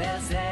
There's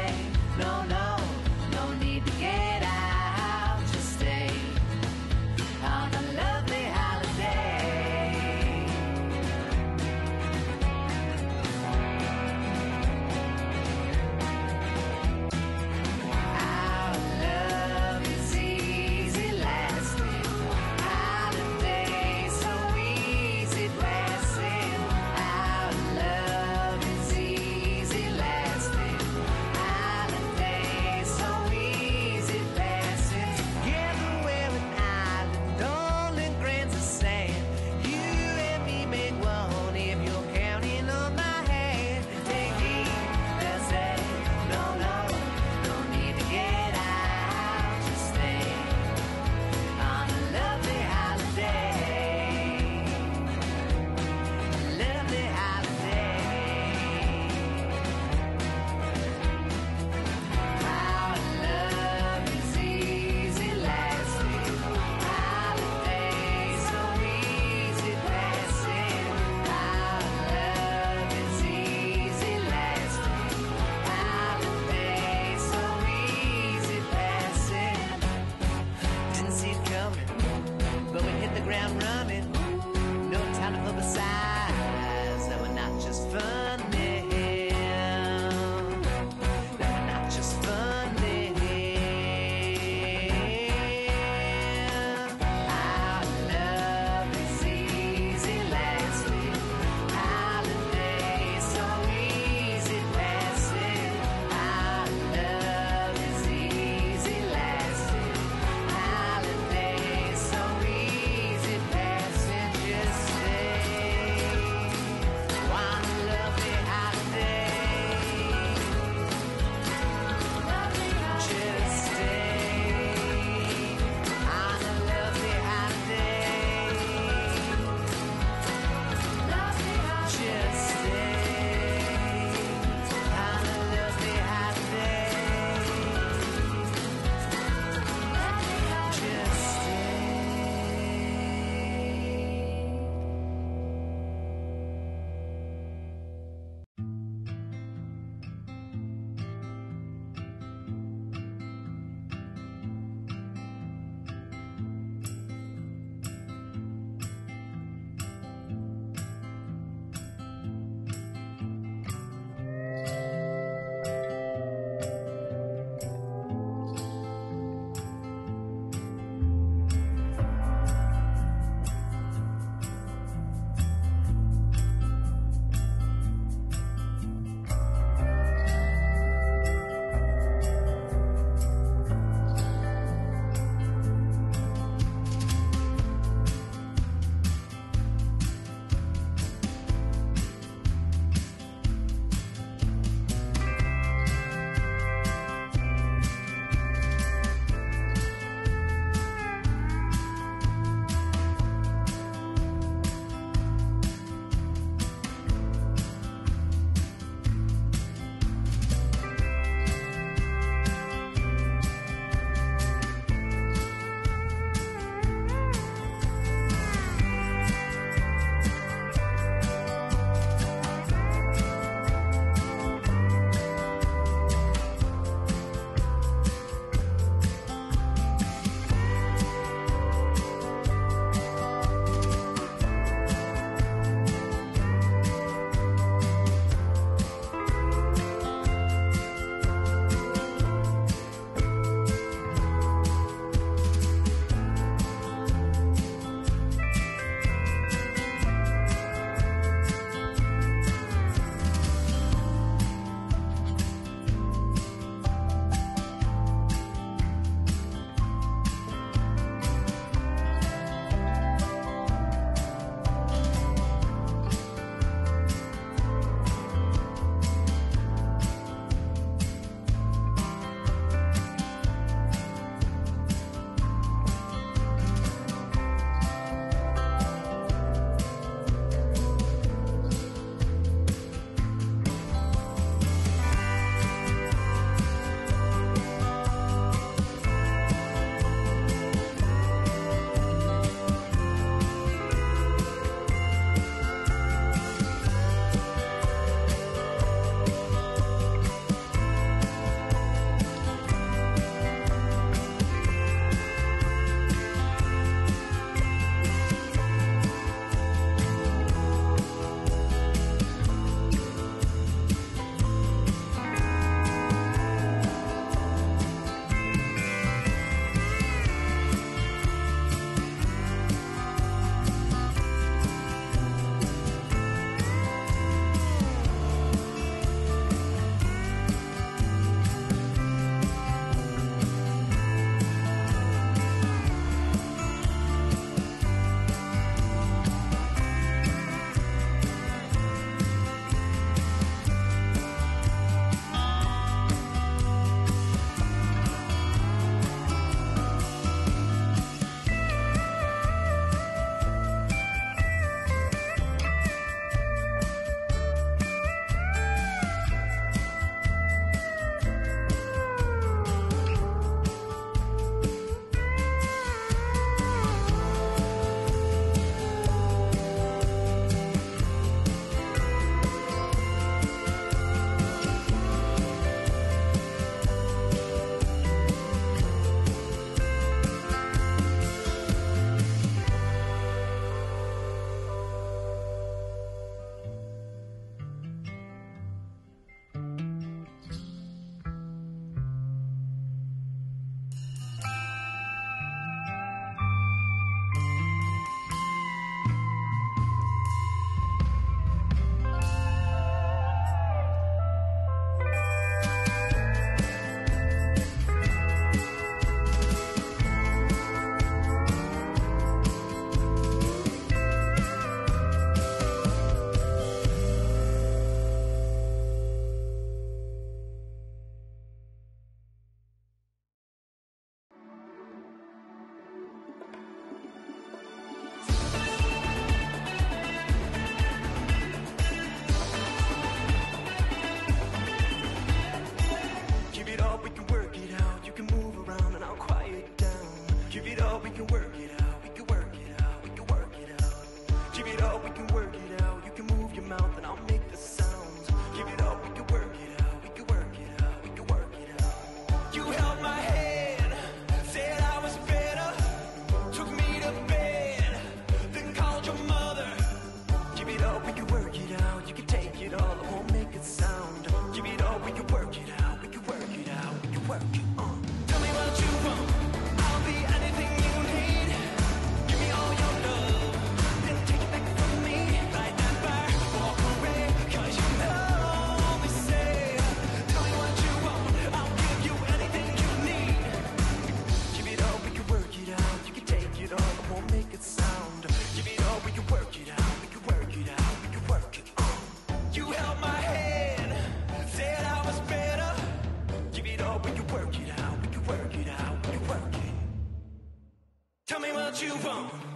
what you want.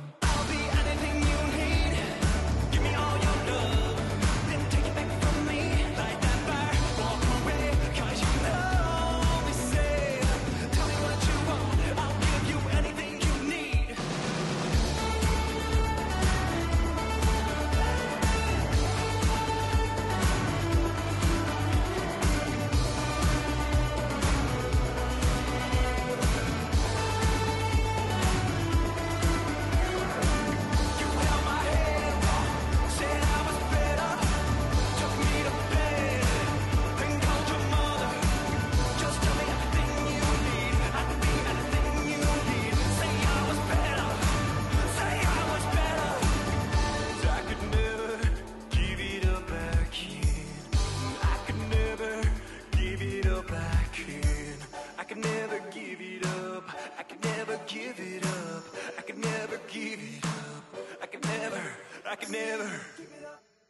never.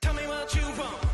Tell me what you want.